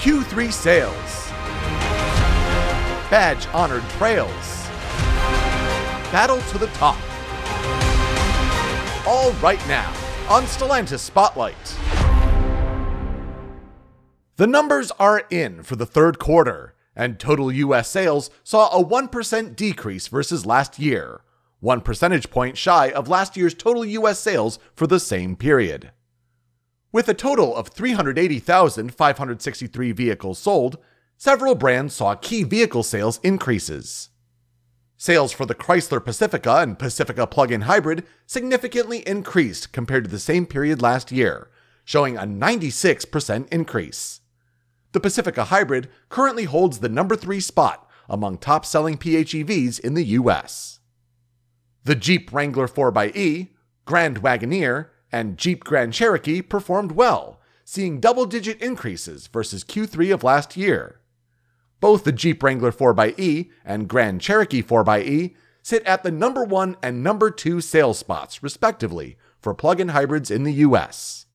Q3 sales, badge honored trails, battle to the top. All right now on Stellantis Spotlight. The numbers are in for the third quarter, and total US sales saw a 1% decrease versus last year, one percentage point shy of last year's total US sales for the same period. With a total of 380,563 vehicles sold, several brands saw key vehicle sales increases. Sales for the Chrysler Pacifica and Pacifica plug-in hybrid significantly increased compared to the same period last year, showing a 96% increase. The Pacifica hybrid currently holds the number 3 spot among top-selling PHEVs in the US. The Jeep Wrangler 4xE, Grand Wagoneer, and Jeep Grand Cherokee performed well, seeing double digit increases versus Q3 of last year. Both the Jeep Wrangler 4xE and Grand Cherokee 4xE sit at the number 1 and number 2 sales spots, respectively, for plug in hybrids in the US.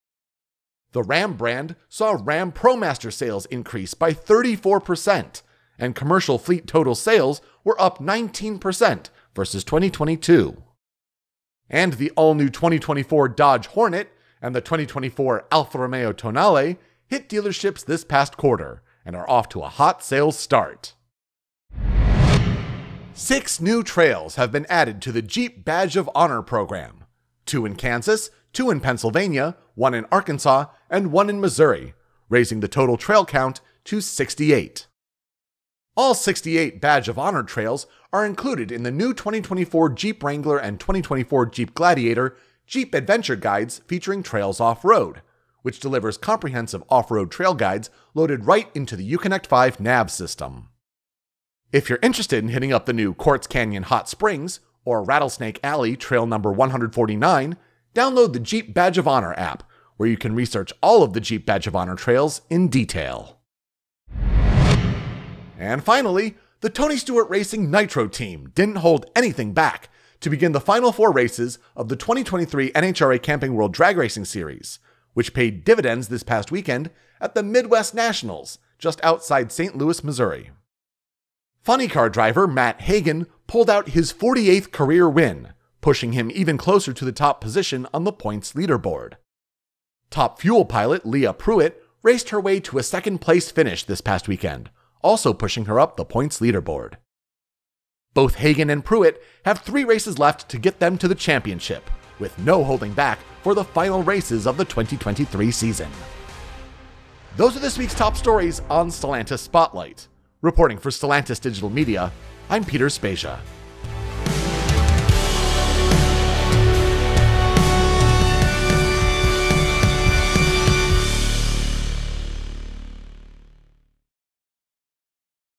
The Ram brand saw Ram ProMaster sales increase by 34%, and commercial fleet total sales were up 19% versus 2022 and the all new 2024 Dodge Hornet and the 2024 Alfa Romeo Tonale hit dealerships this past quarter and are off to a hot sales start. Six new trails have been added to the Jeep Badge of Honor program two in Kansas, two in Pennsylvania, one in Arkansas, and one in Missouri, raising the total trail count to 68. All 68 Badge of Honor trails are included in the new 2024 Jeep Wrangler and 2024 Jeep Gladiator Jeep Adventure Guides featuring Trails Off Road, which delivers comprehensive off road trail guides loaded right into the Uconnect 5 nav system. If you're interested in hitting up the new Quartz Canyon Hot Springs or Rattlesnake Alley Trail number 149, download the Jeep Badge of Honor app, where you can research all of the Jeep Badge of Honor trails in detail. And finally, the Tony Stewart Racing Nitro team didn't hold anything back to begin the final four races of the 2023 NHRA Camping World Drag Racing Series, which paid dividends this past weekend at the Midwest Nationals just outside St. Louis, Missouri. Funny car driver Matt Hagan pulled out his 48th career win, pushing him even closer to the top position on the points leaderboard. Top fuel pilot Leah Pruett raced her way to a second place finish this past weekend, also pushing her up the points leaderboard. Both Hagan and Pruett have three races left to get them to the championship, with no holding back for the final races of the 2023 season. Those are this week's top stories on Stellantis Spotlight. Reporting for Stellantis Digital Media, I'm Peter Spezia.